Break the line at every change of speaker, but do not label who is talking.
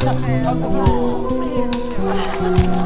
哎呀好